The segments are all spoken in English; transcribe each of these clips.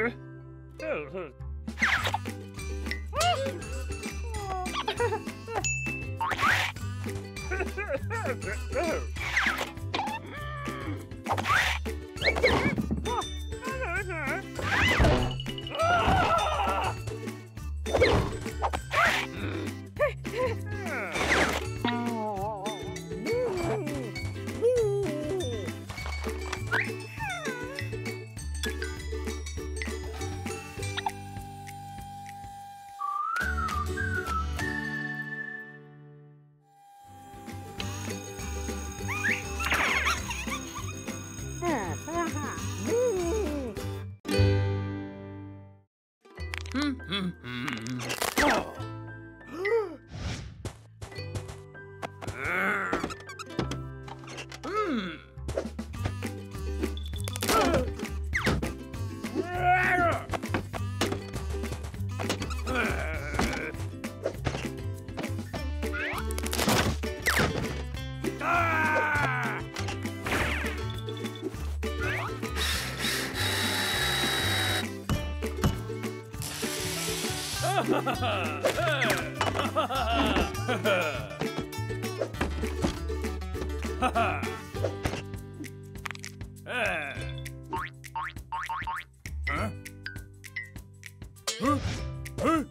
Master. Oh. Huh?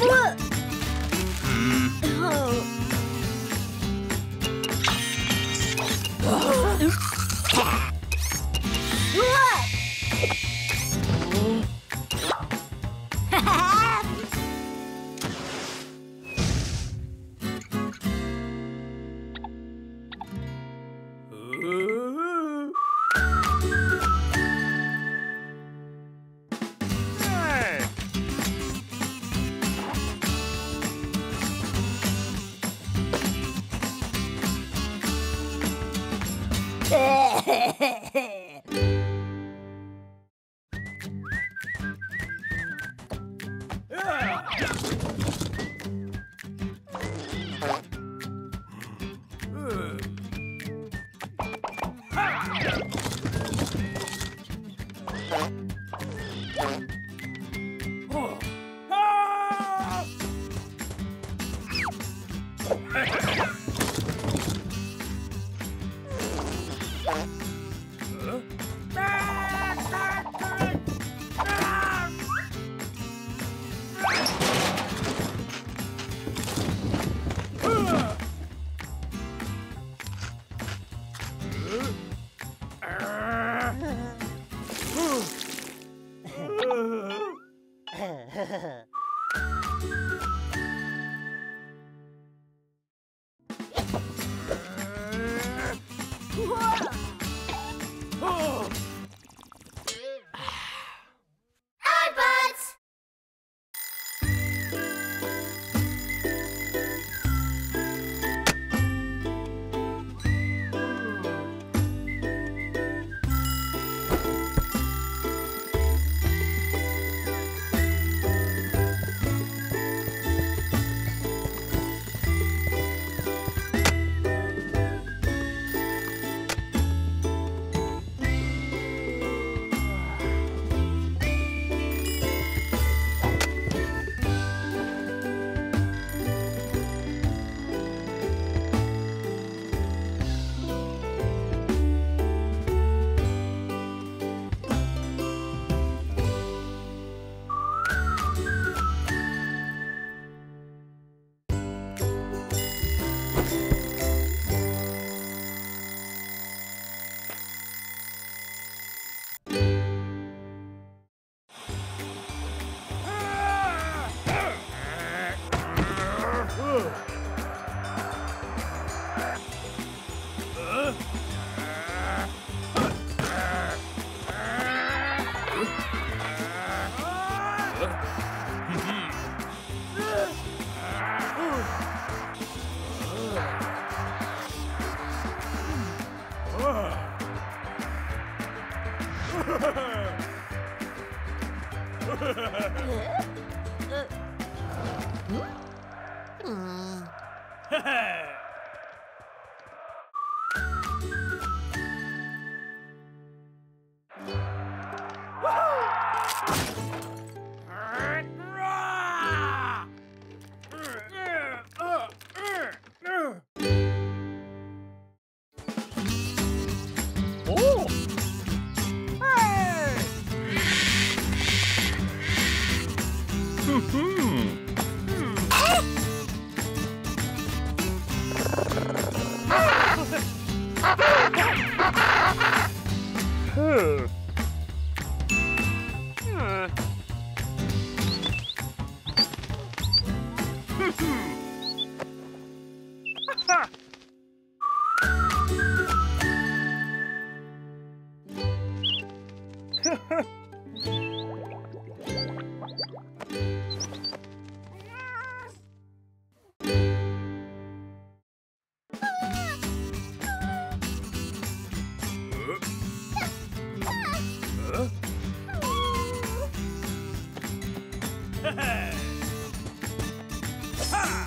Look! Heh Bye.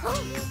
huh?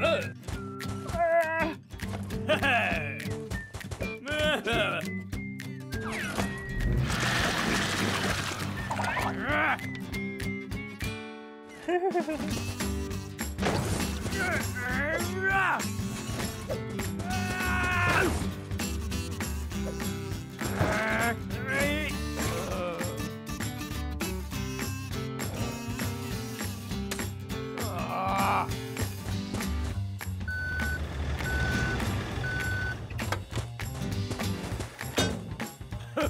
Uh, uh.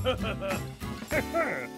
Ha ha!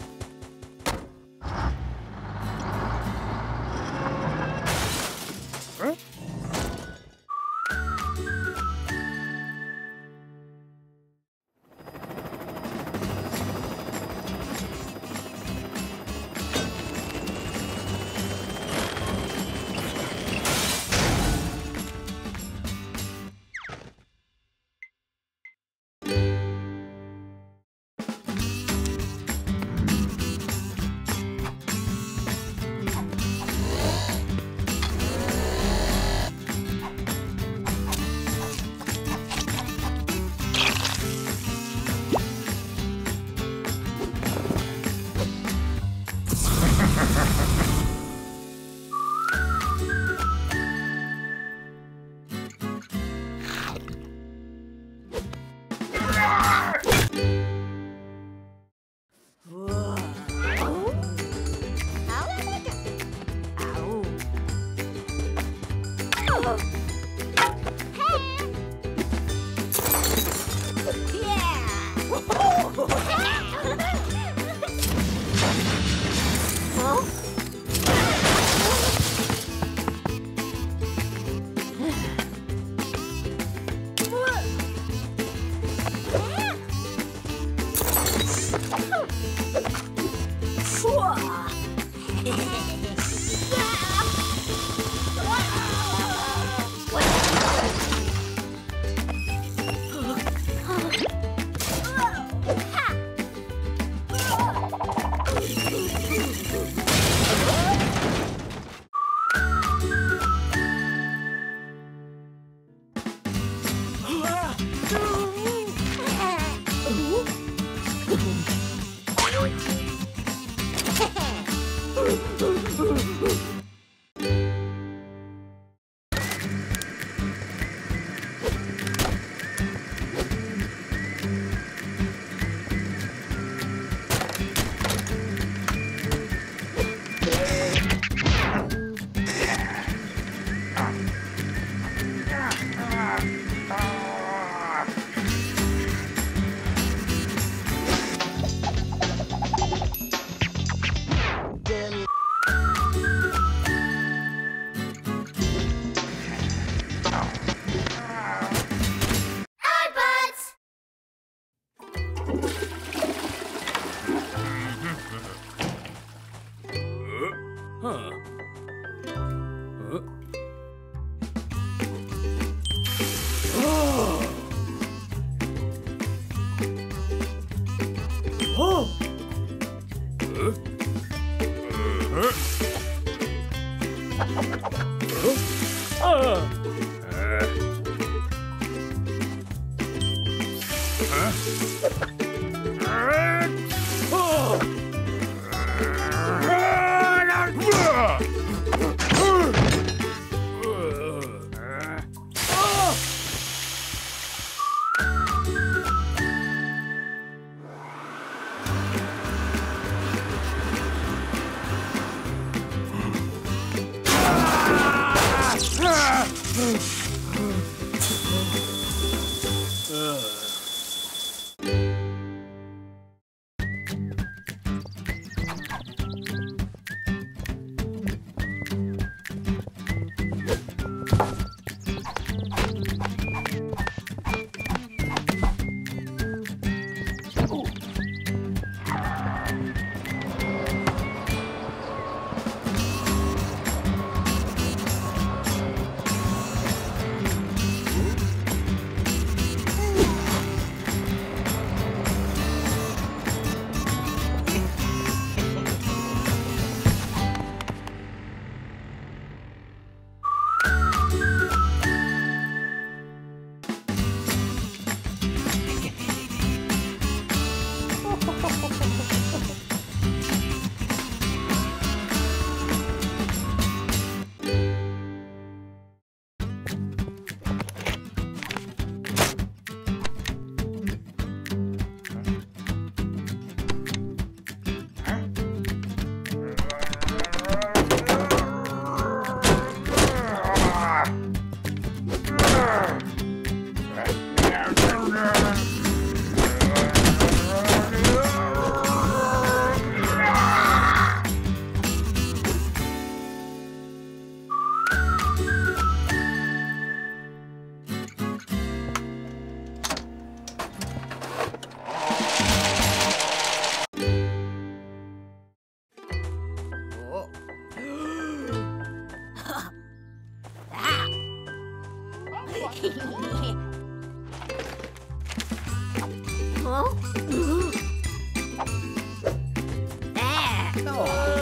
God.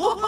oh.